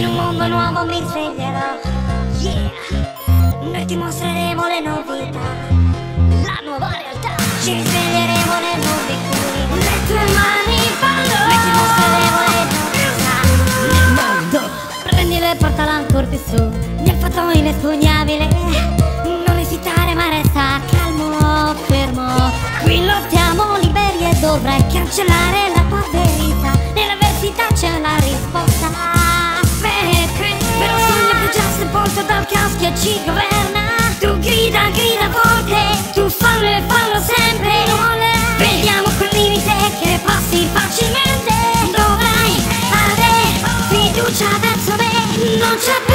mondo nuovo mi sveglierò. Yeah. Noi ti mostreremo le novità. La nuova realtà. Ci sveglieremo nel mondo in cui Le tue mani fanno Noi ti mostreremo le novità. Nel mondo. Prendila e portala ancora più su. Nel fatto inespugnabile. Non esitare ma resta calmo, fermo. Qui lottiamo liberi e dovrai cancellare la che ci governa. Tu grida, grida forte Tu fallo e fallo sempre. Non vediamo quel limite che passi facilmente. Dovrai avere fiducia verso me Non c'è